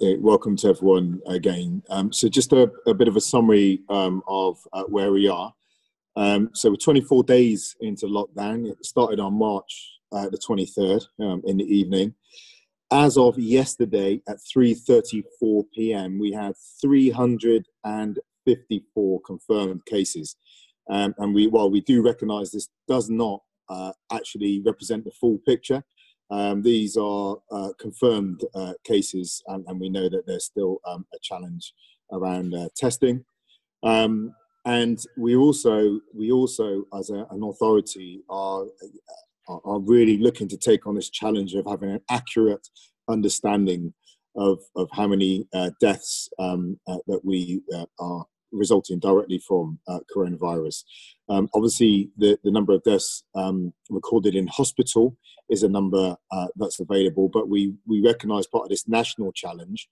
welcome to everyone again. Um, so, just a, a, bit of a summary um, of uh, where we are. Um, so, we're 24 days into lockdown. It started on March uh, the 23rd um, in the evening. As of yesterday at 3:34 p.m., we had 354 confirmed cases, um, and we while we do recognise this does not uh, actually represent the full picture. Um, these are uh, confirmed uh, cases, and, and, we know that there's still um, a challenge around uh, testing. Um, and we also, we also, as a, an authority, are are really looking to take on this challenge of having an accurate understanding of of how many uh, deaths um, uh, that we uh, are resulting directly from uh, coronavirus. Um, obviously, the, the number of deaths um, recorded in hospital is a number uh, that's available, but we, we recognize part of this national challenge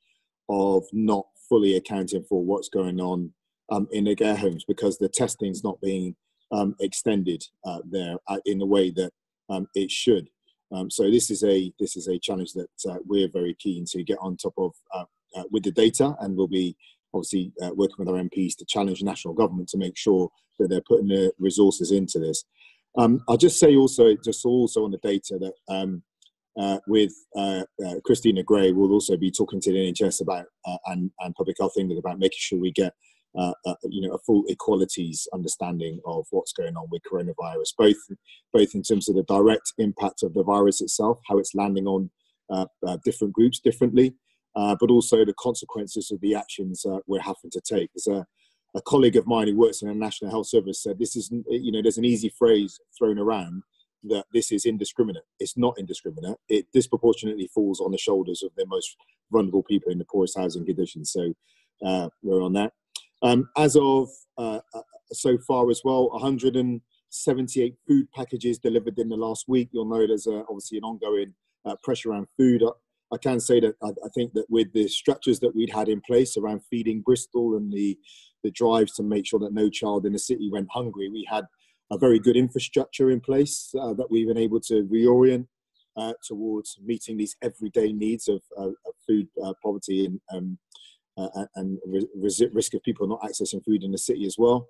of not fully accounting for what's going on um, in the care homes because the testing is not being um, extended uh, there uh, in the way that um, it should. Um, so this is a this is a challenge that uh, we're very keen to get on top of uh, with the data, and we'll be obviously uh, working with our MPs to challenge national government to make sure that they're putting the resources into this. Um, I'll just say also, just also on the data that um, uh, with uh, uh Christina Gray, we'll also be talking to the NHS about uh, and, and Public Health England about making sure we get uh, you know a full equalities understanding of what's going on with coronavirus, both both in terms of the direct impact of the virus itself, how it's landing on different groups differently, uh, but also the consequences of the actions uh, we're having to take. There's a, a colleague of mine who works in a national health service said this is, you know, there's an easy phrase thrown around that this is indiscriminate. It's not indiscriminate. It disproportionately falls on the shoulders of the most vulnerable people in the poorest housing conditions. So uh, we're on that. Um, as of uh, uh so far as well, 178 food packages delivered in the last week. You'll know there's uh, obviously an ongoing uh, pressure around food I can say that I, I, think that with the structures that we'd had in place around feeding Bristol and the the drives to make sure that no child in the city went hungry, we had a very good infrastructure in place uh, that we've been able to reorient uh, towards meeting these everyday needs of, of food uh, poverty and um, uh, and risk of people not accessing food in the city as well.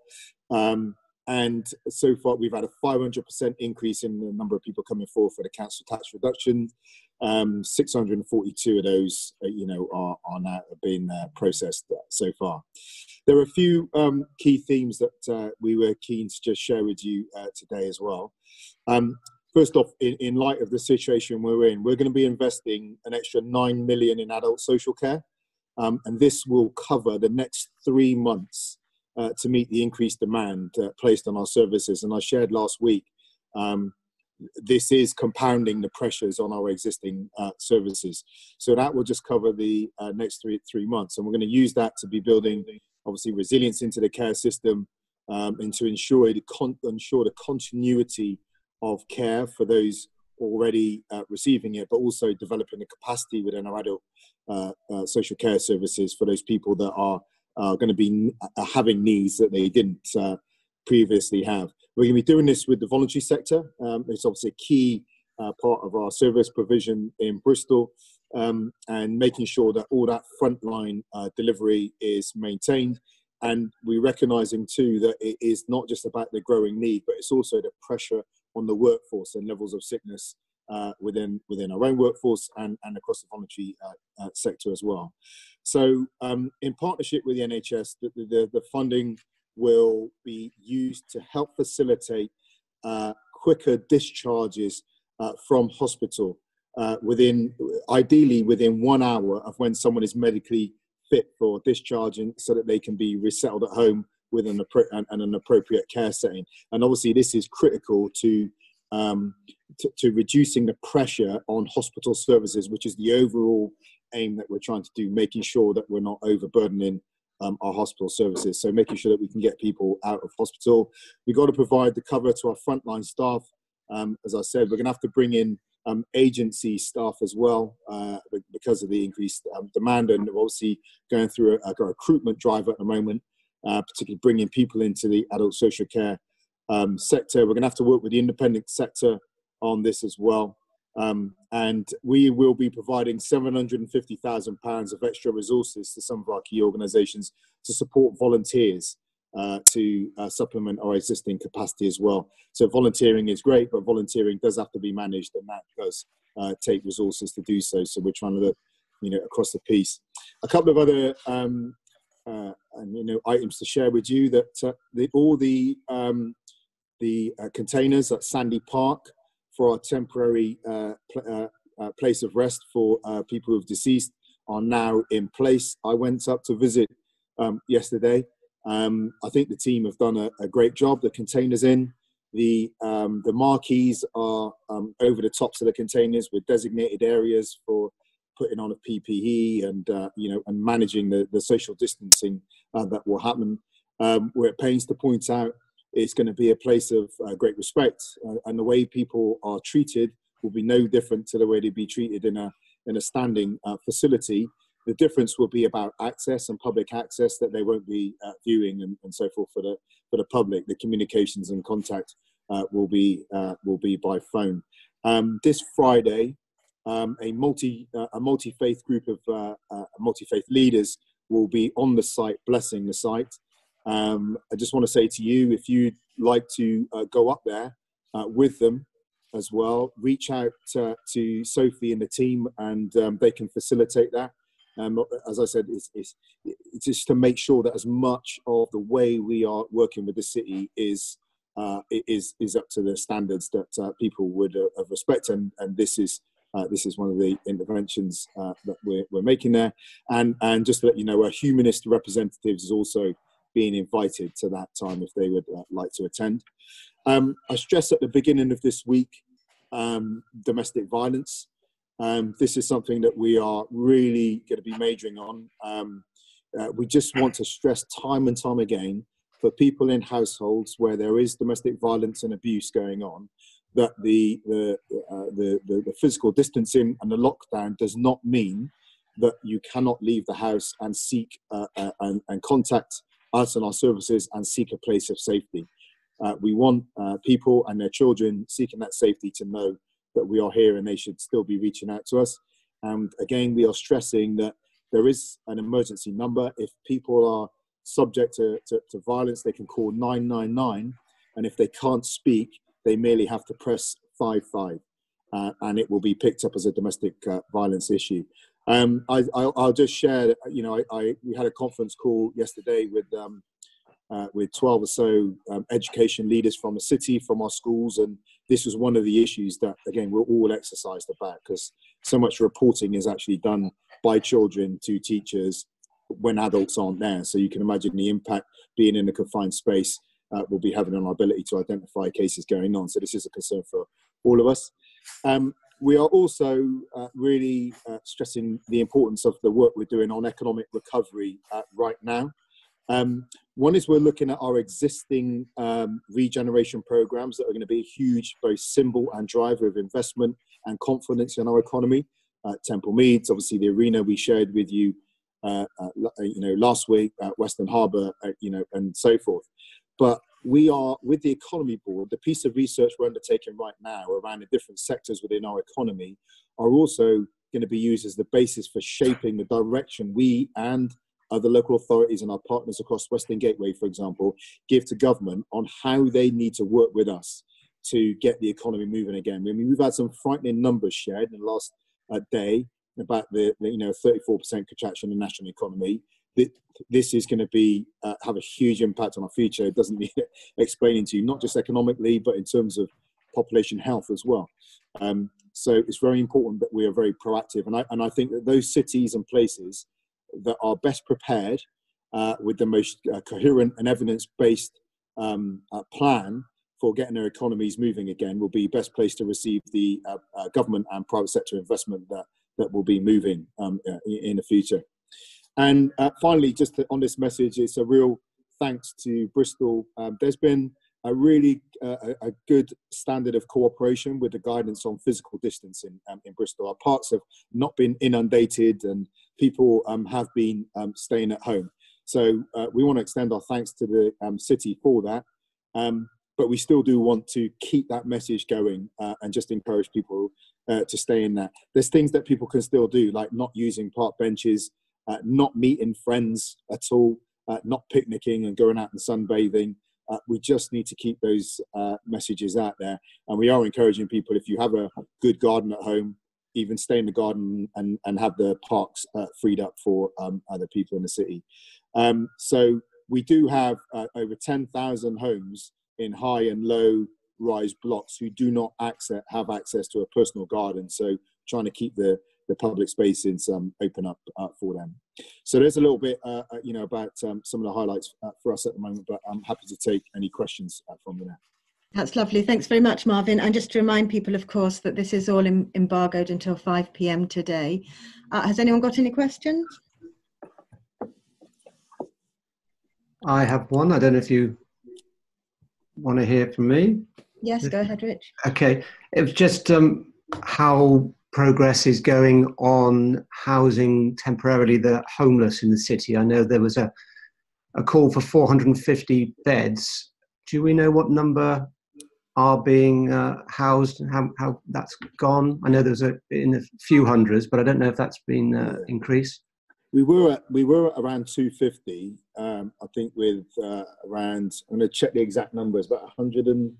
Um, and so far, we've had a 500% increase in the number of people coming forward for the council tax reduction. Um, 642 of those, uh, you know, are, are now being uh, processed so far. There are a few um, key themes that uh, we were keen to just share with you uh, today as well. Um, first off, in, in, light of the situation we're in, we're going to be investing an extra 9 million in adult social care. Um, and this will cover the next three months uh, to meet the increased demand uh, placed on our services. And I shared last week, um, this is compounding the pressures on our existing uh, services. So that will just cover the uh, next three three months, and we're going to use that to be building, obviously, resilience into the care system, um, and to ensure the con- ensure the continuity of care for those already uh, receiving it, but also developing the capacity within our adult uh, social care services for those people that are are going to be having needs that they didn't uh, previously have. We're going to be doing this with the voluntary sector. Um, it's obviously a key uh, part of our service provision in Bristol um, and making sure that all that frontline uh, delivery is maintained. And we're recognizing too that it is not just about the growing need, but it's also the pressure on the workforce and levels of sickness uh, within within our own workforce and, and across the voluntary uh, uh, sector as well. So, um, in partnership with the NHS, the, the, the, funding will be used to help facilitate uh, quicker discharges uh, from hospital uh, within, ideally, within one hour of when someone is medically fit for discharging, so that they can be resettled at home with an, an appropriate care setting. And obviously, this is critical to um, to, to, reducing the pressure on hospital services, which is the overall aim that we're trying to do, making sure that we're not overburdening um, our hospital services. So making sure that we can get people out of hospital. We've got to provide the cover to our frontline staff. Um, as I said, we're going to have to bring in um, agency staff as well uh, because of the increased um, demand and obviously going through a, a, recruitment drive at the moment, uh, particularly bringing people into the adult social care um, sector. We're going to have to work with the independent sector on this as well. Um, and we will be providing £750,000 of extra resources to some of our key organisations to support volunteers uh, to uh, supplement our existing capacity as well. So volunteering is great, but volunteering does have to be managed, and that does uh, take resources to do so. So we're trying to look, you know, across the piece. A couple of other, um, uh, and, you know, items to share with you that uh, the, all the um, the uh, containers at Sandy Park for our temporary pl- place of rest for people who've deceased are now in place. I went up to visit um, yesterday um, I think the team have done a, a, great job. The containers in, the um, the marquees are um, over the tops of the containers with designated areas for putting on a PPE and uh, you know and managing the, the social distancing uh, that will happen. Um, we're at pains to point out it's going to be a place of uh, great respect, uh, and the way people are treated will be no different to the way they'd be treated in a in a standing uh, facility the difference will be about access and public access that they won't be uh, viewing and, and, so forth for the for the public. The communications and contact uh, will be uh, will be by phone. Um, this Friday, um, a multi a multi faith group of multi faith leaders will be on the site, blessing the site. Um, I just want to say to you, if you'd like to go up there with them as well, reach out to Sophie and the team, and um, they can facilitate that. Um, as I said, it's, it's, it's, just to make sure that as much of the way we are working with the city is uh, is is up to the standards that uh, people would uh, respect, and and this is. Uh, this is one of the interventions uh, that we're, we're making there, and and just to let you know, our humanist representatives is also being invited to that time if they would uh, like to attend. Um, I stress at the beginning of this week um, domestic violence. Um, this is something that we are really going to be majoring on. Um, uh, we just want to stress time and time again for people in households where there is domestic violence and abuse going on that the the, uh, the, the, the physical distancing and the lockdown does not mean that you cannot leave the house and seek uh, uh and, and, contact us and our services and seek a place of safety. Uh, we want uh, people and their children seeking that safety to know that we are here and they should still be reaching out to us. And again, we are stressing that there is an emergency number. If people are subject to, to, to violence, they can call 999. And if they can't speak, they merely have to press 55 uh, and it will be picked up as a domestic uh, violence issue. Um, I, will just share, you know, I, I, we had a conference call yesterday with um, uh, with 12 or so um, education leaders from the city, from our schools, and this was one of the issues that, again, we're all exercised about because so much reporting is actually done by children to teachers when adults aren't there. So you can imagine the impact being in a confined space uh, will be having on our ability to identify cases going on. So this is a concern for all of us. Um, we are also uh, really uh, stressing the importance of the work we're doing on economic recovery uh, right now. Um, one is we're looking at our existing um, regeneration programs that are going to be a huge, both symbol and driver of investment and confidence in our economy. Uh, Temple Meads, obviously the arena we shared with you, uh, uh, you know, last week Western Harbour, you know, and so forth. But we are with the economy board. The piece of research we're undertaking right now around the different sectors within our economy are also going to be used as the basis for shaping the direction we and other local authorities and our partners across Western Gateway, for example, give to government on how they need to work with us to get the economy moving again. I mean, we've had some frightening numbers shared in the last uh, day about the, the, you know 34% contraction in the national economy. This is going to be uh, have a huge impact on our future. It doesn't need explaining to you, not just economically, but in terms of population health as well. Um, so it's very important that we are very proactive, and I and I think that those cities and places that are best prepared uh, with the most uh, coherent and evidence-based um, uh, plan for getting their economies moving again will be best placed to receive the uh, uh, government and private sector investment that, that will be moving um, in the future. And finally, just to, on this message, it's a real thanks to Bristol. Um, there's been a really uh, a good standard of cooperation with the guidance on physical distancing um, in Bristol. Our parks have not been inundated and people um, have been um, staying at home. So uh, we want to extend our thanks to the um, city for that. Um, but we still do want to keep that message going uh, and just encourage people uh, to stay in that. There's things that people can still do, like not using park benches, uh, not meeting friends at all, uh, not picnicking and going out and sunbathing. Uh, we just need to keep those uh, messages out there. And we are encouraging people if you have a good garden at home, even stay in the garden and, and have the parks uh, freed up for um, other people in the city. Um, so we do have uh, over 10,000 homes in high and low rise blocks who do not access, have access to a personal garden. So trying to keep the, the public spaces um, open up uh, for them. So there's a little bit, uh, uh, you know, about um, some of the highlights uh, for us at the moment, but I'm happy to take any questions uh, from there. That's lovely. Thanks very much, Marvin. And just to remind people, of course, that this is all em- embargoed until 5 p.m. today. Uh, has anyone got any questions? I have one. I don't know if you want to hear from me. Yes, go ahead, Rich. Okay. It was just um, how progress is going on housing temporarily the homeless in the city. I know there was a, a call for 450 beds. Do we know what number are being uh, housed and how, how that's gone? I know there's a in a few hundreds, but I don't know if that's been uh, increased. We were at, we were around 250. Um, I think with uh, around I'm going to check the exact numbers, but 100 and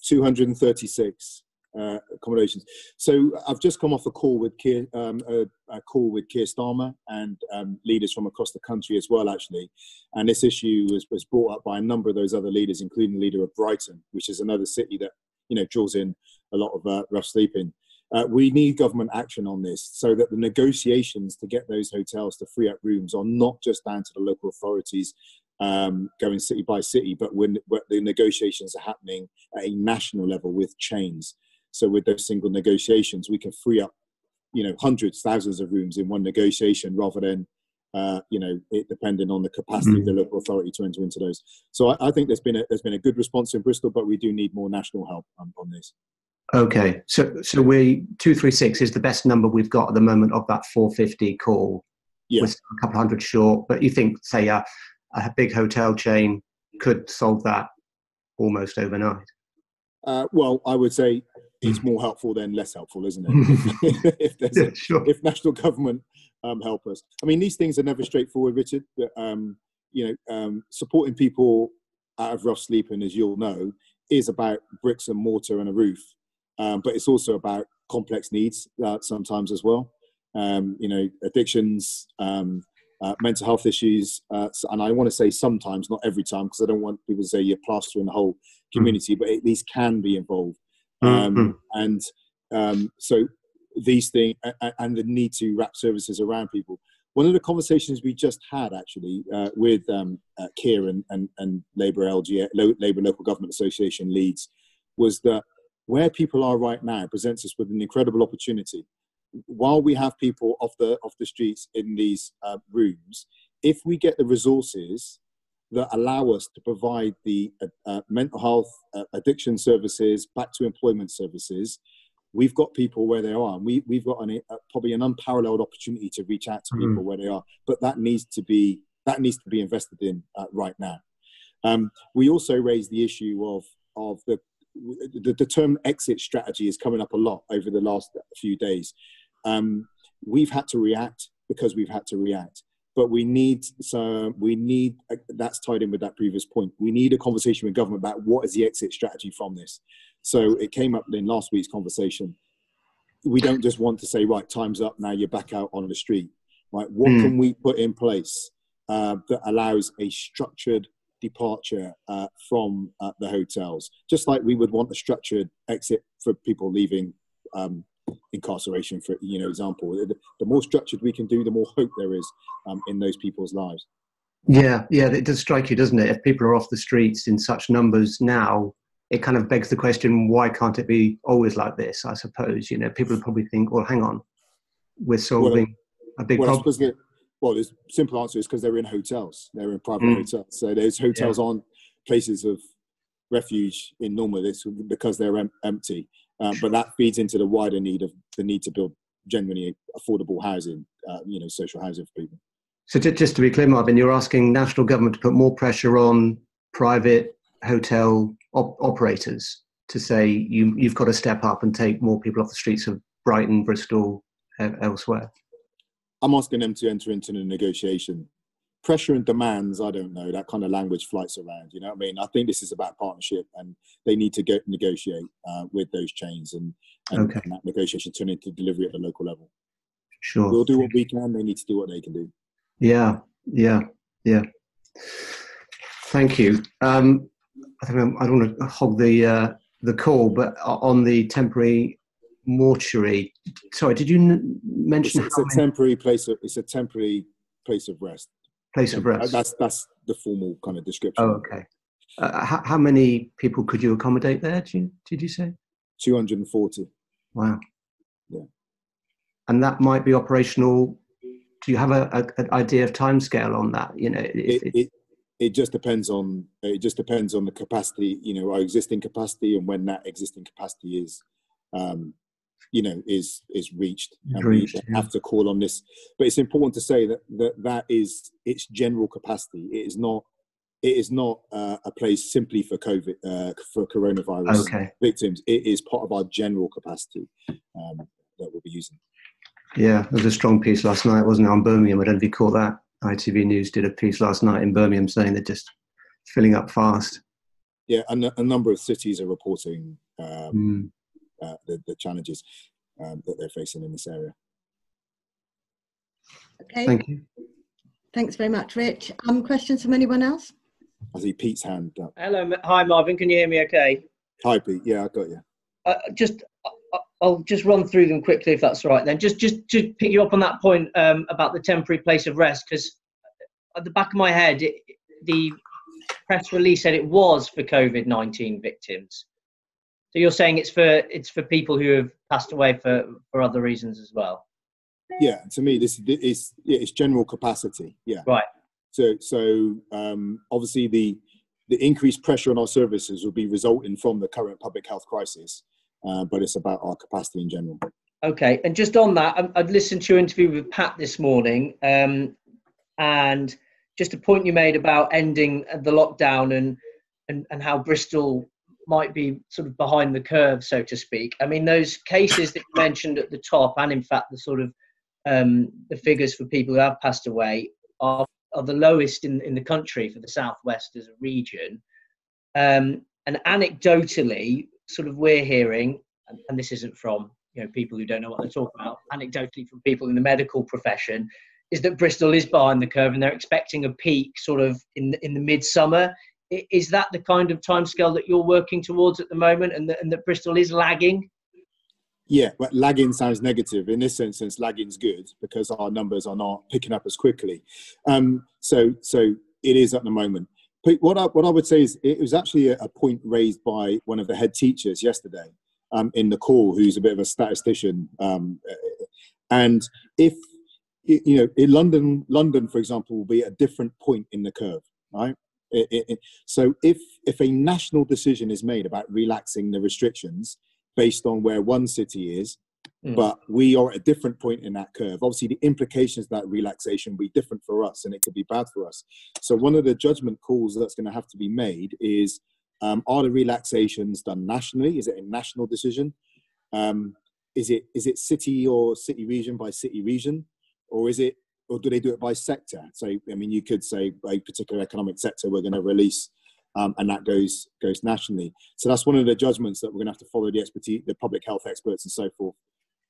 236 uh, accommodations. So I've just come off a call with Keir, um, a, a, call with Keir Starmer and um, leaders from across the country as well, actually. And this issue was, was brought up by a number of those other leaders, including the leader of Brighton, which is another city that you know draws in a lot of uh, rough sleeping. Uh, we need government action on this so that the negotiations to get those hotels to free up rooms are not just down to the local authorities um, going city by city, but when, when the negotiations are happening at a national level with chains. So with those single negotiations, we can free up, you know, hundreds, thousands of rooms in one negotiation rather than, uh, you know, it depending on the capacity mm. of the mm. local authority to enter into those. So I, I, think there's been a there's been a good response in Bristol, but we do need more national help um, on this. Okay, so so we two three six is the best number we've got at the moment of that four fifty call. Yeah. We're a couple hundred short, but you think say a, a big hotel chain could solve that almost overnight? Uh, well, I would say it's more helpful than less helpful, isn't it? if, there's a, sure. if national government um, help us. I mean, these things are never straightforward, Richard. But, um, you know, um, supporting people out of rough sleeping, as you'll know, is about bricks and mortar and a roof. Um, but it's also about complex needs uh, sometimes as well. Um, you know, addictions, um, uh, mental health issues, uh, and I want to say sometimes, not every time, because I don't want people to say you're plastering the whole mm. community, mm. but at least can be involved. Um, mm-hmm. And um, so these things and the need to wrap services around people. One of the conversations we just had actually uh, with um, uh, Keir and, and, Labour LG, Labour Local Government Association leads was that where people are right now presents us with an incredible opportunity. While we have people off the off the streets in these uh, rooms, if we get the resources that allow us to provide the uh, uh, mental health uh, addiction services, back to employment services. We've got people where they are, and we, we've got an, uh, probably an unparalleled opportunity to reach out to mm-hmm. people where they are. But that needs to be that needs to be invested in uh, right now. Um, we also raised the issue of of the, the, the term exit strategy is coming up a lot over the last few days. Um, we've had to react because we've had to react but we need so we need that's tied in with that previous point. We need a conversation with government about what is the exit strategy from this. So it came up in last week's conversation. We don't just want to say right time's up now you're back out on the street. Right what mm. can we put in place uh, that allows a structured departure uh, from uh, the hotels? Just like we would want a structured exit for people leaving um, incarceration, for you know example. The, the, more structured we can do, the more hope there is um, in those people's lives. Yeah, yeah, it does strike you, doesn't it? If people are off the streets in such numbers now, it kind of begs the question: Why can't it be always like this? I suppose you know people probably think, "Well, hang on, we're solving well, a big well, problem." Well, the simple answer is because they're in hotels. They're in private mm. hotels. So those hotels yeah. aren't places of refuge in normal this because they're em- empty. Um, but that feeds into the wider need of the need to build genuinely affordable housing, uh, you know, social housing for people. So just to be clear, Marvin, you're asking national government to put more pressure on private hotel op- operators to say you, you've got to step up and take more people off the streets of Brighton, Bristol, elsewhere? I'm asking them to enter into the negotiation. Pressure and demands, I don't know. That kind of language flights around. You know what I mean? I think this is about partnership, and they need to get negotiate uh, with those chains, and, and, Okay. and that negotiation turn into delivery at the local level. Sure. We'll do what we can. They need to do what they can do. Yeah, yeah, yeah. Thank you. Um, I think I'm, I don't want to hog the uh, the call, but on the temporary mortuary. Sorry, did you n- It's, mention it's how a temporary place. Of, it's a temporary place of rest. Place of rest? That's that's the formal kind of description. Oh, okay. Uh, how, how many people could you accommodate there? Did you, did you say? 240. Wow. Yeah. And that might be operational. Do you have a, a, an idea of timescale on that? You know, if it, it, it it just depends on it just depends on the capacity you know our existing capacity and when that existing capacity is um you know is is reached and reached, we yeah. have to call on this but it's important to say that that that is its general capacity it is not it is not uh, a place simply for covid uh, for coronavirus okay. victims it is part of our general capacity um, that we'll be using Yeah, there was a strong piece last night, wasn't it, on Birmingham? I don't know if you caught that. ITV News did a piece last night in Birmingham saying they're just filling up fast. yeah and a, number of cities are reporting um, Mm. Uh, the, the challenges um, that they're facing in this area. Okay, Thank you. thanks very much, Rich. Um, questions from anyone else? I see Pete's hand up. Hello, hi Marvin. Can you hear me? Okay. Hi, Pete. Yeah, I got you. Uh, just I- I'll just run through them quickly if that's all right. Then just just to pick you up on that point um, about the temporary place of rest, because at the back of my head, it, the press release said it was for COVID nineteen victims. So you're saying it's for it's for people who have passed away for for other reasons as well. Yeah, to me, this is yeah, it's general capacity. Yeah. Right. So, so um, obviously the the increased pressure on our services will be resulting from the current public health crisis, uh, but it's about our capacity in general. Okay, and just on that, I- I'd listened to your interview with Pat this morning, um, and just a point you made about ending the lockdown and, and and how Bristol might be sort of behind the curve, so to speak. I mean, those cases that you mentioned at the top, and in fact the sort of um, the figures for people who have passed away are are the lowest in in the country for the southwest as a region. Um, and anecdotally, sort of we're hearing, and, and this isn't from you know people who don't know what they're talking about, anecdotally from people in the medical profession, is that Bristol is behind the curve and they're expecting a peak sort of in in the midsummer. Is that the kind of timescale that you're working towards at the moment, and that, and that Bristol is lagging? Yeah, but lagging sounds negative. In this instance, lagging's good because our numbers are not picking up as quickly. Um, so, so it is at the moment. But what I, what I would say is it was actually a, a point raised by one of the head teachers yesterday um, in the call, who's a bit of a statistician. Um, and if you know, in London, London, for example, will be a different point in the curve, right? It- it- it- so if if a national decision is made about relaxing the restrictions based on where one city is, Mm. but we are at a different point in that curve. Obviously, the implications of that relaxation will be different for us, and it could be bad for us. So, one of the judgment calls that's going to have to be made is: um, Are the relaxations done nationally? Is it a national decision? Um, is it is it city or city region by city region, or is it or do they do it by sector? So, I mean, you could say a particular economic sector we're going to release um, and that goes goes nationally. So that's one of the judgments that we're going to have to follow the expertise, the public health experts, and so forth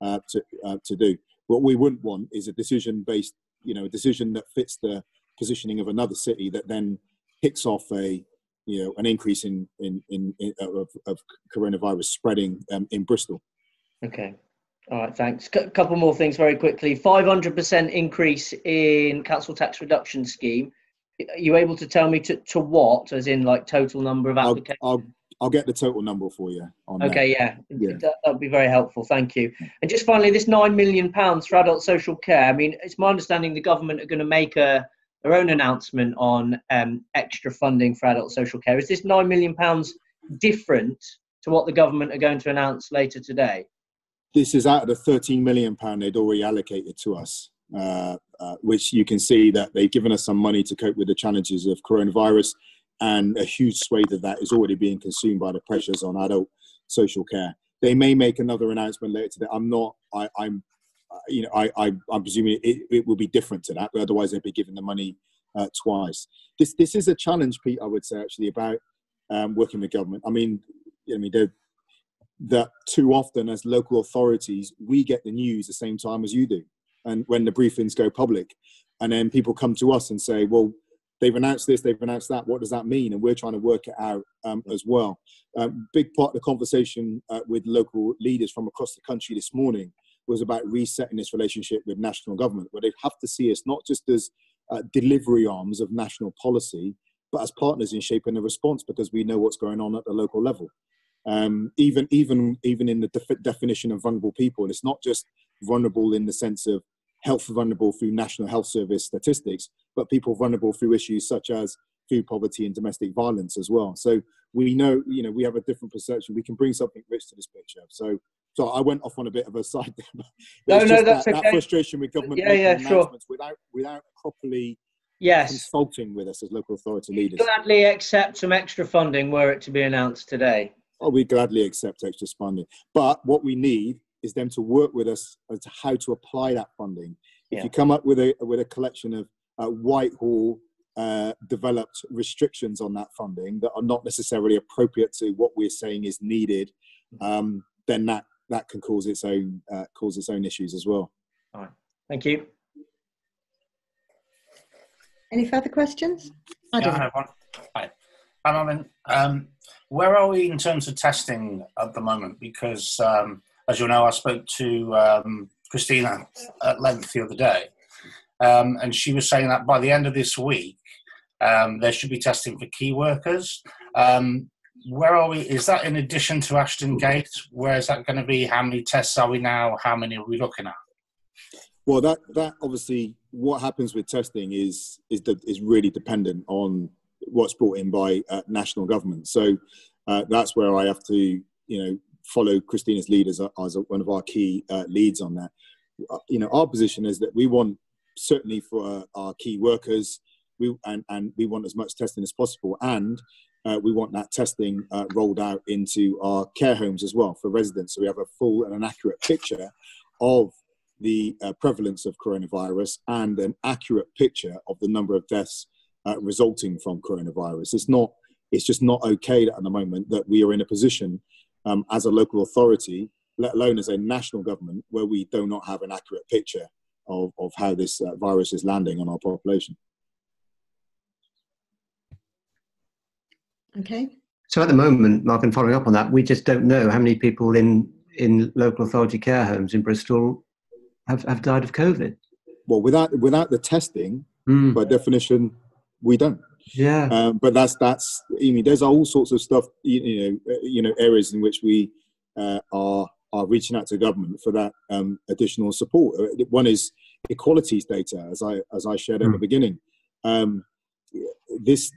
uh, to uh, to do. What we wouldn't want is a decision based, you know, a decision that fits the positioning of another city that then kicks off a you know an increase in in, in, in of, of coronavirus spreading um, in Bristol. Okay. All right, thanks. A couple more things very quickly. 500% increase in council tax reduction scheme. Are you able to tell me to, to what, as in like total number of I'll, applications? I'll I'll get the total number for you on that. Okay, yeah, Yeah. That, would be very helpful. Thank you. And just finally, this nine million pounds for adult social care. I mean, it's my understanding the government are going to make a their own announcement on um, extra funding for adult social care. Is this nine million pounds different to what the government are going to announce later today? This is out of the 13 million pound they'd already allocated to us, uh, uh, which you can see that they've given us some money to cope with the challenges of coronavirus. and a huge swathe of that is already being consumed by the pressures on adult social care. They may make another announcement later today. I'm not. I, am You know, I, I am presuming it, it will be different to that, but otherwise they'd be giving the money uh, twice. This this is a challenge, Pete. I would say actually about um, working with government. I mean, I mean, that too often as local authorities we get the news the same time as you do, and when the briefings go public, and then people come to us and say, well they've announced this, they've announced that. What does that mean? And we're trying to work it out um, as well. Um, big part of the conversation uh, with local leaders from across the country this morning was about resetting this relationship with national government, where they have to see us not just as uh, delivery arms of national policy, but as partners in shaping the response because we know what's going on at the local level. Um, even even even in the def- definition of vulnerable people, it's not just vulnerable in the sense of health vulnerable through National Health Service statistics, but people vulnerable through issues such as food poverty and domestic violence as well. So we know, you know, we have a different perception. We can bring something rich to this picture. So, so I went off on a bit of a side. no, no, that's that, okay. that frustration with government yeah, yeah, sure. without without properly yes consulting with us as local authority leaders. Gladly accept some extra funding were it to be announced today. Oh, we gladly accept extra funding, but what we need is them to work with us as to how to apply that funding. If you come up with a with a collection of uh, Whitehall uh, developed restrictions on that funding that are not necessarily appropriate to what we're saying is needed, um, then that that can cause its own uh, cause its own issues as well. All right, thank you. Any further questions? I, yeah, I have one. Hi. Hi, Um, where are we in terms of testing at the moment? Because um, as you know, I spoke to um, Christina at length the other day, um, and she was saying that by the end of this week, um, there should be testing for key workers. Um, where are we? Is that in addition to Ashton Gate? Where is that going to be? How many tests are we now? How many are we looking at? Well, that that obviously what happens with testing is is the, is really dependent on what's brought in by uh, national government. So uh, that's where I have to you know follow Christina's lead as, a, as a, one of our key uh, leads on that. Uh, you know, our position is that we want certainly for our key workers, we and, and we want as much testing as possible, and uh, we want that testing uh, rolled out into our care homes as well for residents, so we have a full and an accurate picture of the uh, prevalence of coronavirus and an accurate picture of the number of deaths uh, resulting from coronavirus. It's not. It's just not okay at the moment that we are in a position um, as a local authority, let alone as a national government, where we do not have an accurate picture of, of how this uh, virus is landing on our population. Okay. So at the moment, Marvin, following up on that, we just don't know how many people in, in local authority care homes in Bristol have, have died of COVID. Well, without without the testing, mm. by definition, we don't. Yeah. Um, but that's that's. I mean, there's all sorts of stuff. You, you know, uh, you know, areas in which we uh, are are reaching out to government for that um, additional support. Uh, one is equalities data, as I as I shared mm. at the hmm. beginning. Um, this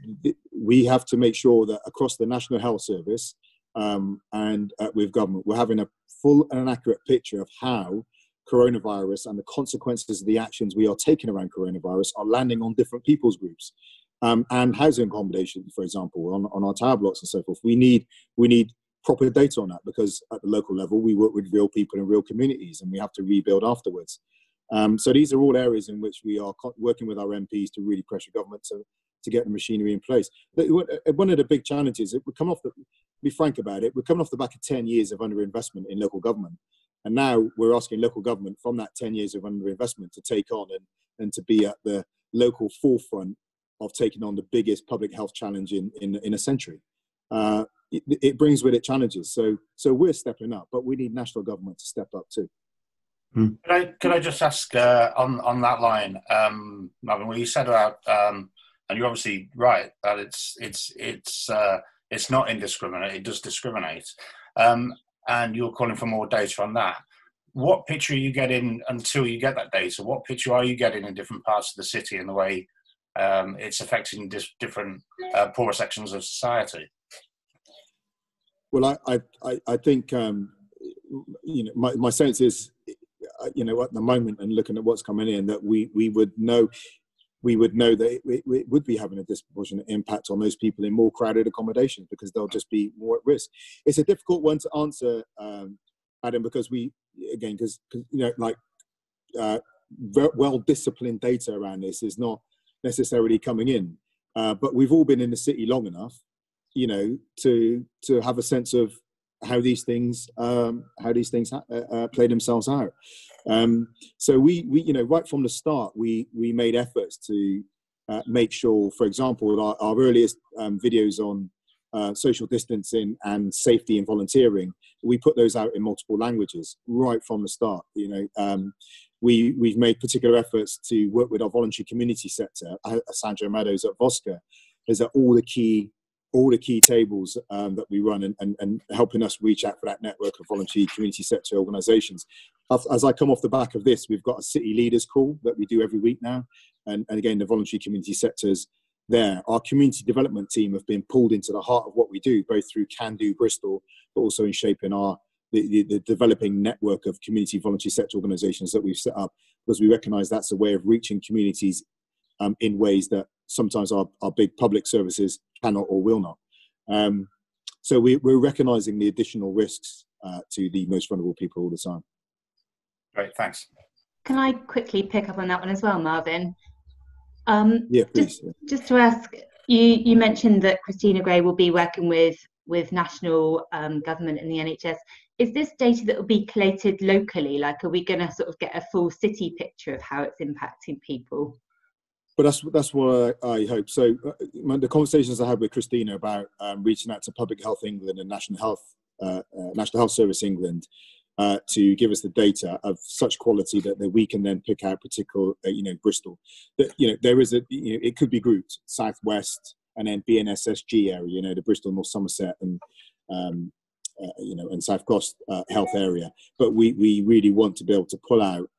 we have to make sure that across the National Health Service um, and uh, with government, we're having a full and accurate picture of how coronavirus and the consequences of the actions we are taking around coronavirus are landing on different people's groups um, and housing accommodation, for example, on, on our tower blocks and so forth. We need we need proper data on that because at the local level we work with real people in real communities and we have to rebuild afterwards. Um, so these are all areas in which we are working with our MPs to really pressure government to, to get the machinery in place. But one of the big challenges, we come off the, be frank about it, we're coming off the back of 10 years of underinvestment in local government. And now we're asking local government from that 10 years of underinvestment to take on and, and to be at the local forefront of taking on the biggest public health challenge in, in, in a century. Uh, it, it, brings with it challenges. So, so we're stepping up, but we need national government to step up too. Hmm. Could I, could I just ask uh, on, on that line, um, Marvin, what you said about, um, and you're obviously right, that it's, it's, it's, uh, it's not indiscriminate, it does discriminate. Um, and you're calling for more data on that. What picture are you getting until you get that data? What picture are you getting in different parts of the city and the way um, it's affecting different uh, poorer sections of society? Well, I, I, I think, um, you know, my, my sense is, uh, you know, at the moment and looking at what's coming in, that we, we would know we would know that it, it, would be having a disproportionate impact on those people in more crowded accommodations because they'll just be more at risk. It's a difficult one to answer, um, Adam, because we again because you know like uh, well disciplined data around this is not necessarily coming in, uh, but we've all been in the city long enough, you know, to to have a sense of how these things um, how these things ha- uh, uh play themselves out. Um, so we, we, you know, right from the start, we we made efforts to uh, make sure, for example, our, our earliest um, videos on uh, social distancing and safety and volunteering, we put those out in multiple languages right from the start. You know, um, we we've made particular efforts to work with our voluntary community sector, uh, Sandra Meadows at Voscur, is that all the key all the key tables um, that we run and, and, and, helping us reach out for that network of voluntary community sector organizations. As I come off the back of this, we've got a city leaders call that we do every week now. And, and again, the voluntary community sectors there. Our community development team have been pulled into the heart of what we do, both through Can Do Bristol, but also in shaping our the, the, the developing network of community voluntary sector organizations that we've set up because we recognize that's a way of reaching communities um, in ways that sometimes our, our big public services cannot or will not. Um, so we, are recognizing the additional risks uh, to the most vulnerable people all the time. Great, thanks. Can I quickly pick up on that one as well, Marvin? Um, yeah, please. Just, just, to ask, you, you mentioned that Christina Gray will be working with with national um, government and the NHS. Is this data that will be collated locally? Like, are we going to sort of get a full city picture of how it's impacting people? But that's that's what I, hope. So uh, the conversations I had with Christina about um, reaching out to Public Health England and National Health uh, uh, National Health Service England uh, to give us the data of such quality that, that we can then pick out particular, uh, you know, Bristol. That you know there is a you know, it could be grouped southwest and then BNSSG area, you know, the Bristol North Somerset and um, uh, you know and South Glos health area. But we we really want to be able to pull out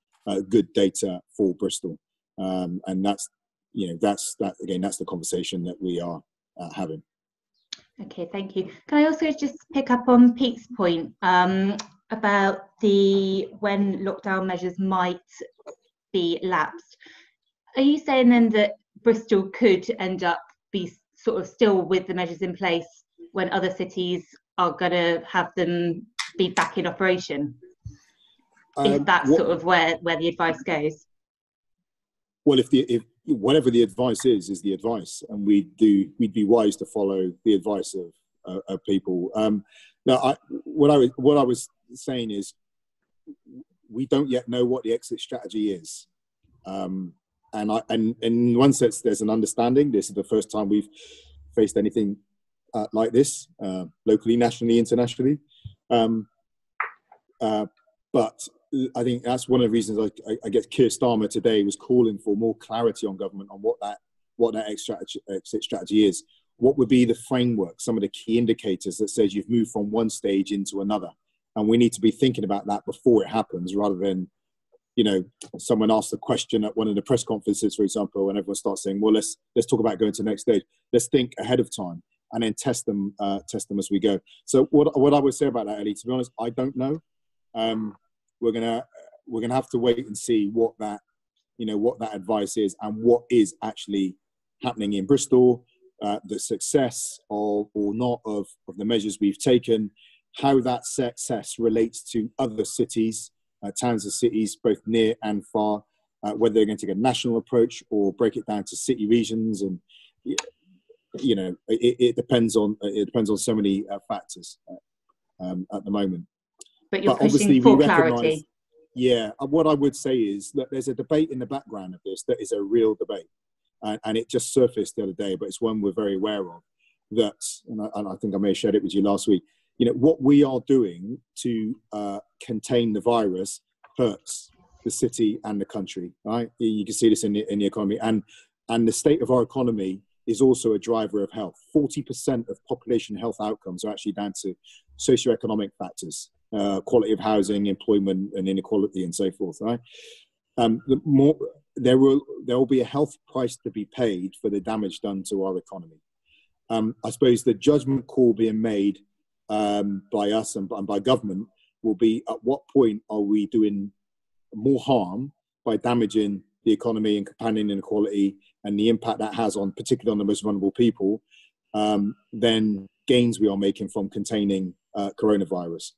good data for Bristol. Um, and that's you know that's that again that's the conversation that we are uh, having. Okay thank you. Can i also just pick up on pete's point um, about the when lockdown measures might be lapsed? Are you saying then that bristol could end up be sort of still with the measures in place when other cities are going to have them be back in operation? Um, is that what, sort of where where the advice goes? Well if the if whatever the advice is, is the advice, and we do we'd be wise to follow the advice of, uh, of people. Um, now, I, what I was what I was saying is, we don't yet know what the exit strategy is, um, and I and, in one sense, there's an understanding. This is the first time we've faced anything uh, like this, uh, locally, nationally, internationally. Um, uh, but I think that's one of the reasons I, I, guess Keir Starmer today was calling for more clarity on government on what that what that exit strategy is. What would be the framework, some of the key indicators that says you've moved from one stage into another, and we need to be thinking about that before it happens, rather than, you know, someone asked a question at one of the press conferences, for example, and everyone starts saying, "Well, let's let's talk about going to the next stage. Let's think ahead of time." And then test them, uh, test them as we go. So what, what I would say about that, Ellie, to be honest, I don't know. Um, we're gonna we're gonna have to wait and see what that you know what that advice is and what is actually happening in Bristol, uh, the success of or not of of the measures we've taken, how that success relates to other cities, uh, towns and cities both near and far, uh, whether they're going to take a national approach or break it down to city regions and you know it, it depends on it depends on so many uh, factors uh, um, at the moment but you're but pushing for clarity. Yeah, uh, what I would say is that there's a debate in the background of this that is a real debate, and, and it just surfaced the other day, but it's one we're very aware of. That, and I, and I, think I may have shared it with you last week. You know what we are doing to uh, contain the virus hurts the city and the country. Right, you can see this in the, in the economy, and and the state of our economy is also a driver of health. 40% of population health outcomes are actually down to socioeconomic factors uh, quality of housing, employment, and inequality, and so forth. Right? Um, the more there will there will be a health price to be paid for the damage done to our economy. Um, I suppose the judgment call being made um, by us and, and by government will be at what point are we doing more harm by damaging the economy and companion inequality and the impact that has on, particularly on the most vulnerable people, um, than gains we are making from containing uh, coronavirus.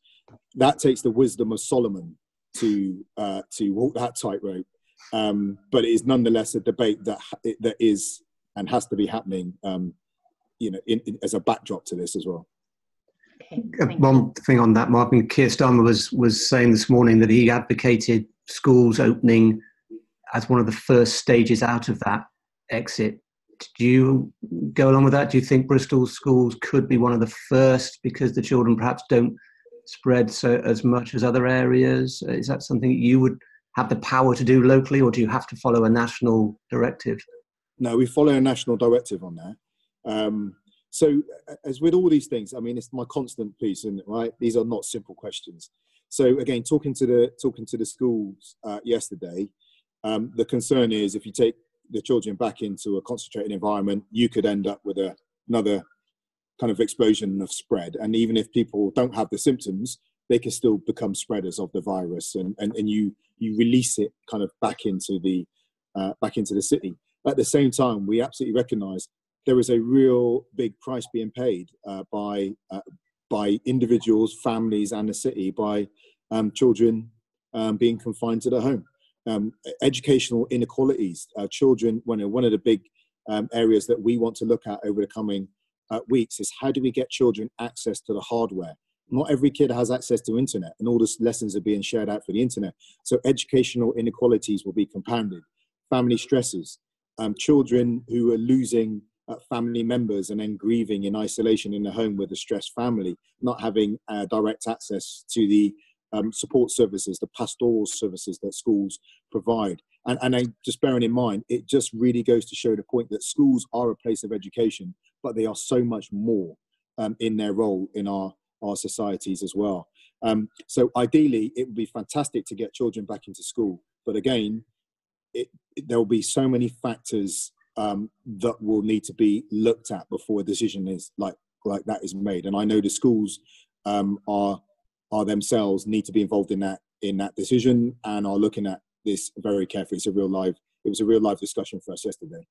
That takes the wisdom of Solomon to uh, to walk that tightrope, um, but it is nonetheless a debate that that is and has to be happening, um, you know, in, in, as a backdrop to this as well. Okay, One thing on that, Martin Keir Starmer was was saying this morning that he advocated schools opening as one of the first stages out of that exit. Do you go along with that? Do you think Bristol schools could be one of the first because the children perhaps don't spread so as much as other areas? Is that something you would have the power to do locally, or do you have to follow a national directive? No, we follow a national directive on that. Um, so, as with all these things, I mean, it's my constant piece, it? Right? These are not simple questions. So, again, talking to the talking to the schools uh, yesterday, um, the concern is if you take the children back into a concentrated environment, you could end up with a, another kind of explosion of spread. And even if people don't have the symptoms, they can still become spreaders of the virus, and, and, and you you release it kind of back into the uh, back into the city. At the same time, we absolutely recognise there is a real big price being paid uh, by uh, by individuals, families, and the city by um, children um, being confined to their home um, educational inequalities. Uh, children, one, of, one of the big um, areas that we want to look at over the coming uh, weeks is how do we get children access to the hardware? Not every kid has access to internet, and all the lessons are being shared out for the internet. So educational inequalities will be compounded. Family stresses, um, children who are losing uh, family members and then grieving in isolation in the home with a stressed family, not having uh, direct access to the um, support services, the pastoral services that schools provide. And, and I, just bearing in mind, it just really goes to show the point that schools are a place of education, but they are so much more um, in their role in our, our societies as well. Um, so ideally, it would be fantastic to get children back into school. But again, it, it, there will be so many factors um, that will need to be looked at before a decision is like like that is made. And I know the schools um, are are themselves need to be involved in that in that decision and are looking at this very carefully. It's a real live it was a real live discussion for us yesterday.